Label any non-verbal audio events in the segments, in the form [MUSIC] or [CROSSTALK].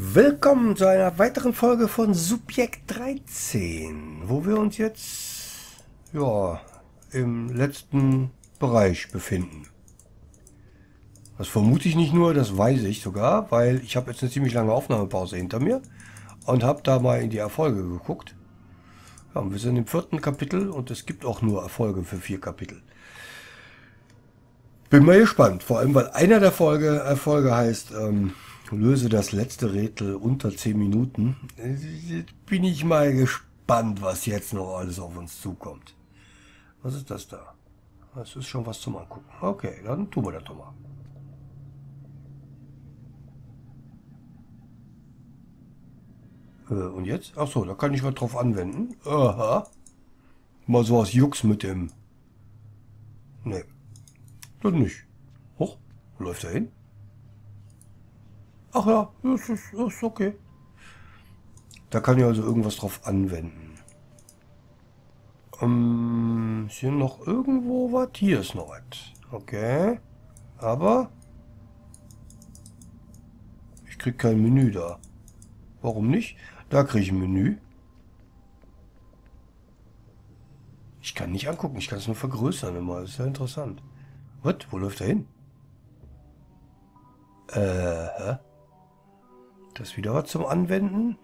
Willkommen zu einer weiteren Folge von Subjekt 13, wo wir uns jetzt ja im letzten Bereich befinden. Das vermute ich nicht nur, das weiß ich sogar, weil ich habe jetzt eine ziemlich lange Aufnahmepause hinter mir und habe da mal in die Erfolge geguckt. Ja, wir sind im vierten Kapitel und es gibt auch nur Erfolge für vier Kapitel. Bin mal gespannt, vor allem weil einer der Folge, Erfolge heißt ähm, löse das letzte Rätsel unter 10 Minuten. Bin ich mal gespannt, was jetzt noch alles auf uns zukommt. Was ist das da? Das ist schon was zum Angucken. Okay, dann tun wir das doch mal. Äh, und jetzt? Ach so, da kann ich was drauf anwenden. Aha. Mal so was Jux mit dem... Nee. Das nicht. Hoch. Läuft er hin? Ach ja, das ist, das ist okay. Da kann ich also irgendwas drauf anwenden. Ähm, ist hier noch irgendwo was? Hier ist noch was. Okay. Aber ich krieg kein Menü da. Warum nicht? Da kriege ich ein Menü. Ich kann nicht angucken, ich kann es nur vergrößern immer. Das ist ja interessant. Was? Wo läuft er hin? Äh, hä? Das wieder was zum Anwenden?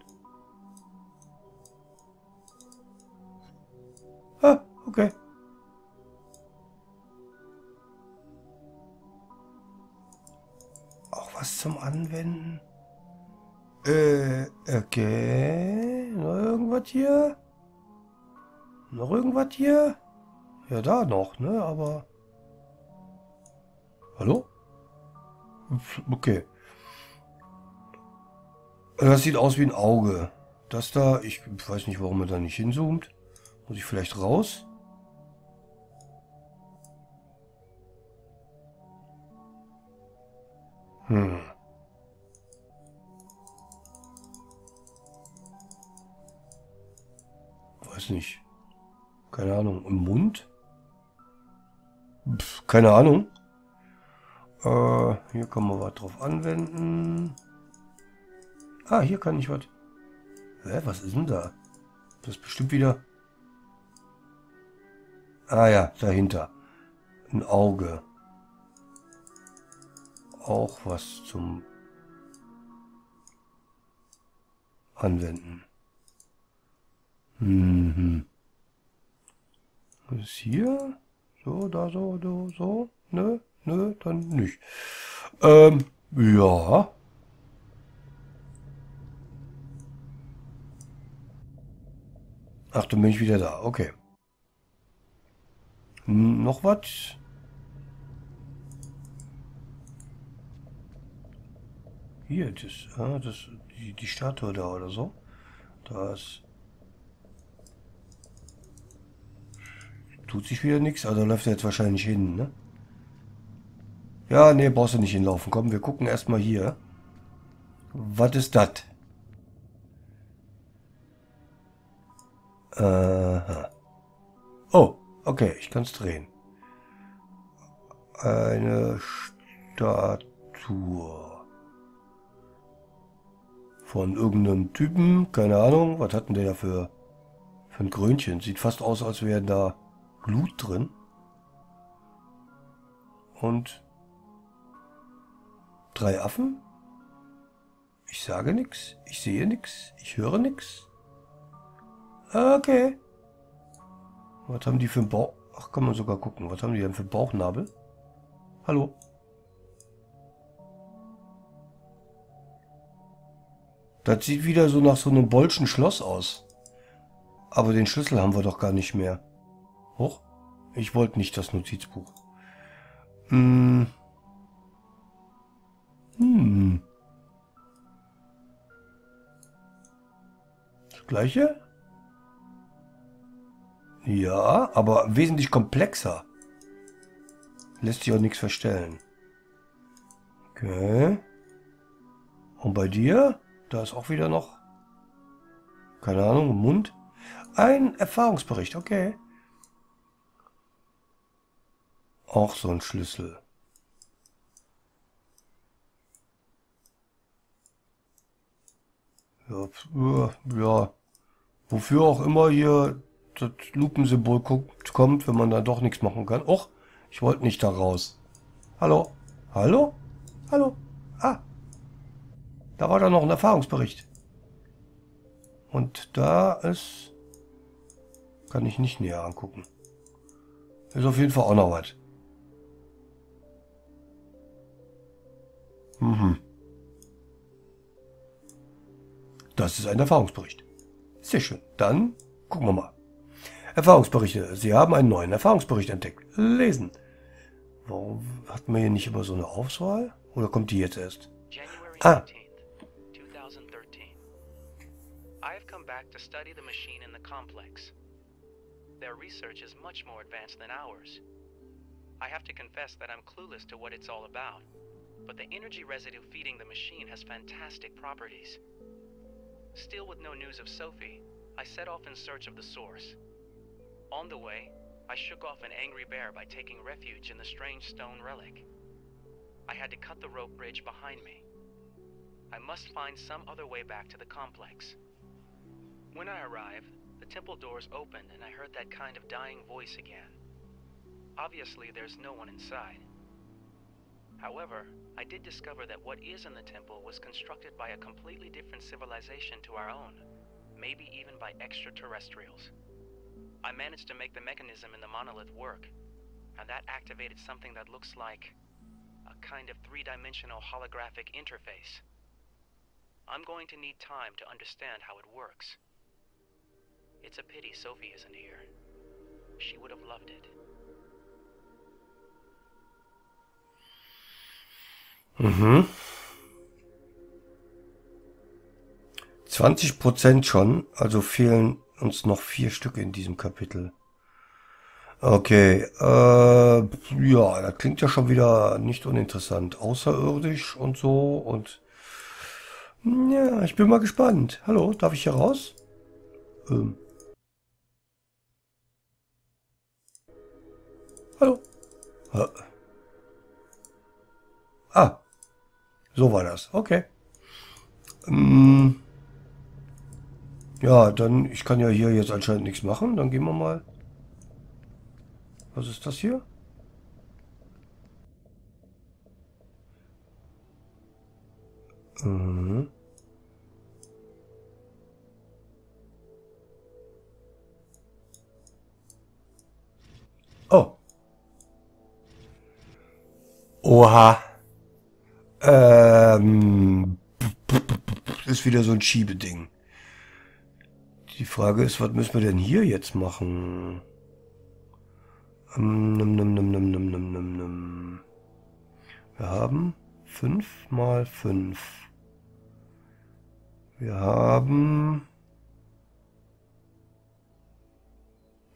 Ah, okay. Auch was zum Anwenden? Äh, okay. Noch irgendwas hier? Noch irgendwas hier? Ja, da noch, ne? Aber... Hallo? Okay. Das sieht aus wie ein Auge. Das da, ich weiß nicht, warum er da nicht hinzoomt. Muss ich vielleicht raus? Hm. Weiß nicht. Keine Ahnung. Im Mund? Pff, keine Ahnung. Äh, hier kann man was drauf anwenden. Ah, hier kann ich was. Hä, was ist denn da? Das ist bestimmt wieder... Ah ja, dahinter. Ein Auge. Auch was zum Anwenden. Mhm. Was ist hier? So, da, so, so, so. Nö, nö, dann nicht. Ähm, ja. Ach, dann bin ich wieder da. Okay. Noch was? Hier, das, ah, das, die, die Statue da oder so. Da ist... Tut sich wieder nichts, also läuft er jetzt wahrscheinlich hin, ne? Ja, nee, brauchst du nicht hinlaufen. Komm, wir gucken erstmal hier. Was ist das? Aha. Oh, okay, ich kann es drehen. Eine Statue. Von irgendeinem Typen, keine Ahnung. Was hatten der da für, für ein Krönchen? Sieht fast aus, als wäre da Blut drin. Und drei Affen? Ich sage nichts, ich sehe nichts, ich höre nichts. Okay. Was haben die für einen Bauch... Ach, kann man sogar gucken. Was haben die denn für einen Bauchnabel? Hallo? Das sieht wieder so nach so einem Bolschen Schloss aus. Aber den Schlüssel haben wir doch gar nicht mehr. Hoch? Ich wollte nicht das Notizbuch. Hm. Hm. Das gleiche? Ja, aber wesentlich komplexer. Lässt sich auch nichts verstellen. Okay. Und bei dir? Da ist auch wieder noch... Keine Ahnung, Mund. Ein Erfahrungsbericht, okay. Auch so ein Schlüssel. Ja, ja. Wofür auch immer hier das Lupensymbol kommt, wenn man da doch nichts machen kann. Och, ich wollte nicht da raus. Hallo? Hallo? Hallo? Ah. Da war da noch ein Erfahrungsbericht. Und da ist... Kann ich nicht näher angucken. Ist auf jeden Fall auch noch was. Mhm. Das ist ein Erfahrungsbericht. Sehr schön. Dann gucken wir mal. Erfahrungsberichte. Sie haben einen neuen Erfahrungsbericht entdeckt. Lesen. Warum hat man hier nicht immer so eine Auswahl? Oder kommt die jetzt erst? Ah. I've come back to study the machine in the complex. Their research is much more advanced than ours. I have to confess that I'm clueless to what it's all about, but the energy residue feeding the machine has fantastic properties. Still with no news of Sophie, I set off in search of the source. On the way, I shook off an angry bear by taking refuge in the strange stone relic. I had to cut the rope bridge behind me. I must find some other way back to the complex. When I arrived, the temple doors opened and I heard that kind of dying voice again. Obviously, there's no one inside. However, I did discover that what is in the temple was constructed by a completely different civilization to our own, maybe even by extraterrestrials. I managed to make the mechanism in the monolith work, and that activated something that looks like a kind of three-dimensional holographic interface. I'm going to need time to understand how it works. It's a pity Sophie isn't here. She would have loved it. Mhm. 20 Prozent schon, also fehlen uns noch vier Stück in diesem Kapitel. Okay, äh, ja, das klingt ja schon wieder nicht uninteressant. Außerirdisch und so und ja, ich bin mal gespannt. Hallo, darf ich hier raus? Ähm. Hallo? Ah, so war das. Okay. Ähm. Ja, dann, ich kann ja hier jetzt anscheinend nichts machen. Dann gehen wir mal. Was ist das hier? Mhm. Oh. Oha. Ähm. Ist wieder so ein Schiebeding. Die Frage ist, was müssen wir denn hier jetzt machen? Ähm, um, num, num, num, wir haben 5 mal 5. Wir haben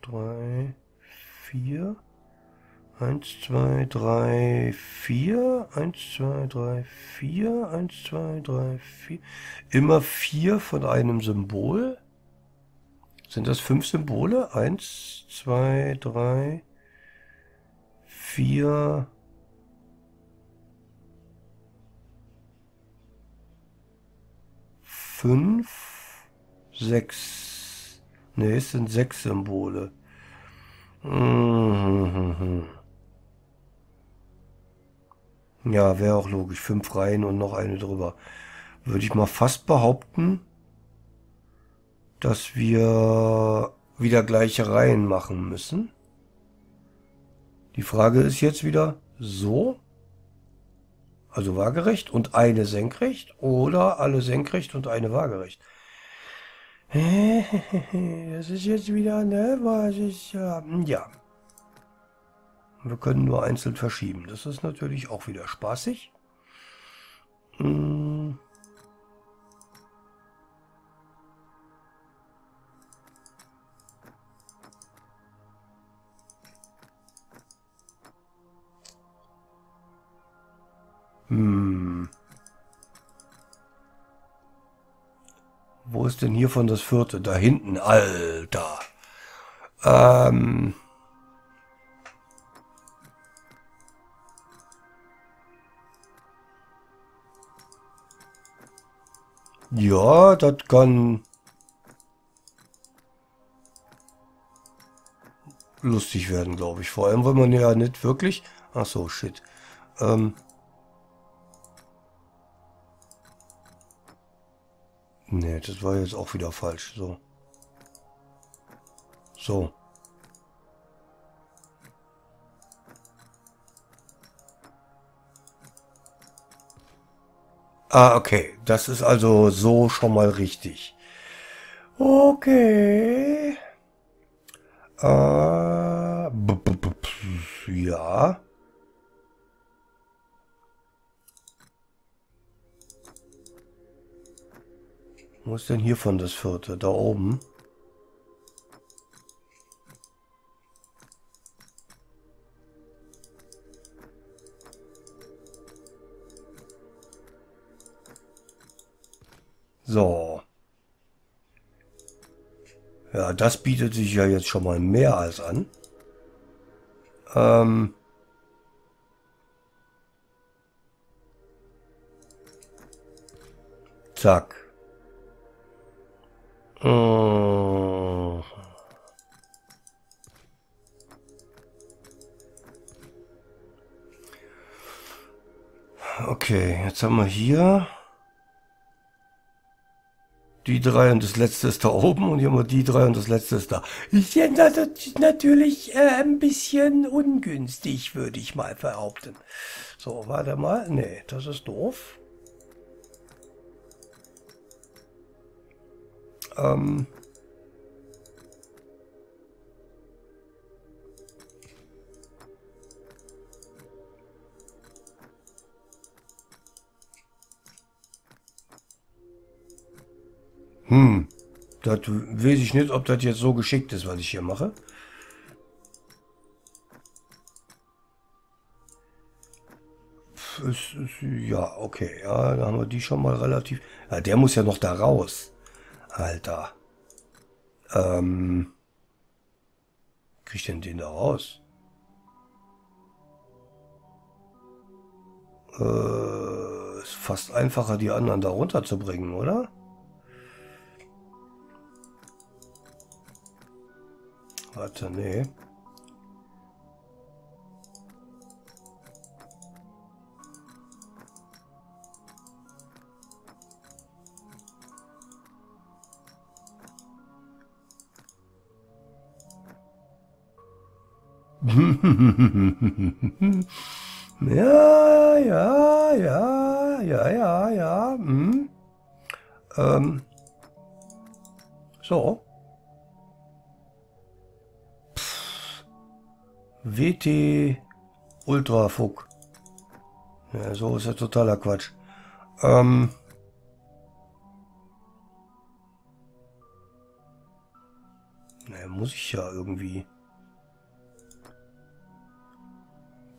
3, 4. 1, 2, 3, 4. 1, 2, 3, 4. 1, 2, 3, 4. Immer 4 von einem Symbol. Sind das fünf Symbole? Eins, zwei, drei, vier, fünf, sechs. Ne, es sind sechs Symbole. [LAUGHS] Ja, wäre auch logisch. Fünf Reihen und noch eine drüber. Würde ich mal fast behaupten, dass wir wieder gleiche Reihen machen müssen. Die Frage ist jetzt wieder so, also waagerecht und eine senkrecht oder alle senkrecht und eine waagerecht. [LAUGHS] Das ist jetzt wieder, ne, was ich, ja. Wir können nur einzeln verschieben. Das ist natürlich auch wieder spaßig. Hm. Ist denn hiervon das vierte? Da hinten, Alter. Ähm. Ja, das kann lustig werden, glaube ich. Vor allem, weil man ja nicht wirklich... Ach so, shit. Ähm... Nee, das war jetzt auch wieder falsch. So. So. Ah, okay. Das ist also so schon mal richtig. Okay. Äh, ja. Wo ist denn hiervon das vierte? Da oben. So. Ja, das bietet sich ja jetzt schon mal mehr als an. Ähm. Zack. Äh. Okay, jetzt haben wir hier die drei und das letzte ist da oben und hier haben wir die drei und das letzte ist da. Ist ja natürlich äh, ein bisschen ungünstig, würde ich mal behaupten. So, warte mal. Nee, das ist doof. Ähm... Hm, das weiß ich nicht, ob das jetzt so geschickt ist, was ich hier mache. Ist, ist, ja, okay, ja, da haben wir die schon mal relativ... Ja, der muss ja noch da raus. Alter. Ähm... Krieg ich denn den da raus? Äh, ist fast einfacher, die anderen da runterzubringen, oder? Warte, nee. Ja, ja, ja, ja, ja, ja. Hm. Ähm. So. WT Ultra Fuck. Ja, so ist ja totaler Quatsch. Ähm. Na, muss ich ja irgendwie.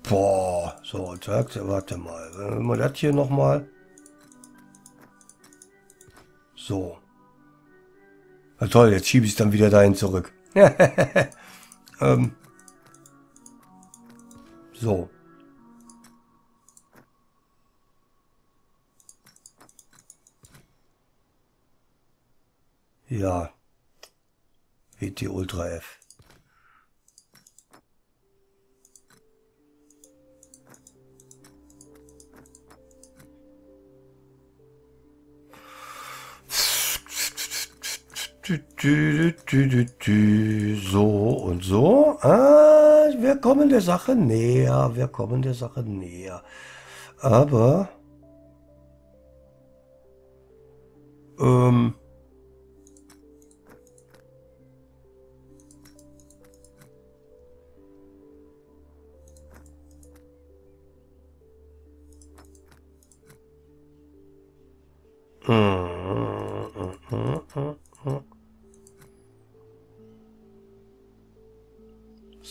Boah, so, zack, warte mal. Wenn wir das hier nochmal. So. Na toll, jetzt schiebe ich es dann wieder dahin zurück. [LAUGHS] ähm. So. Ja. WT Ultra F. So und so. Ah, wir kommen der Sache näher. Wir kommen der Sache näher. Aber... Ähm...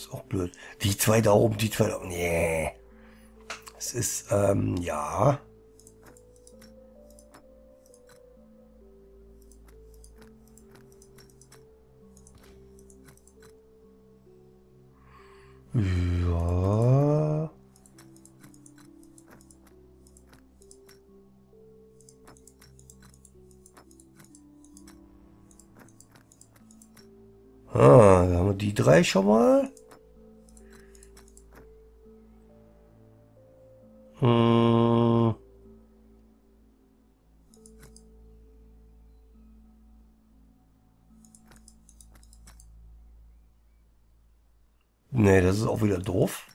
ist auch blöd. Die zwei da oben, die zwei da oben. Nee. Es ist, ähm, ja. Ja. Ah, da haben wir die drei schon mal. Das ist auch wieder doof.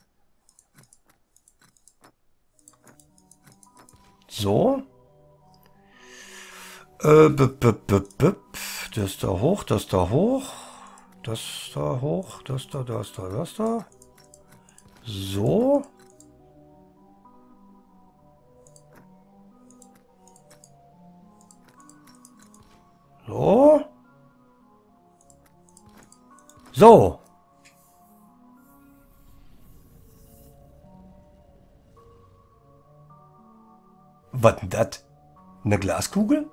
So. Äh, b -b -b -b das da hoch, das da hoch. Das da hoch, das da, das da, das da. So. So. So. Was denn das? Eine Glaskugel?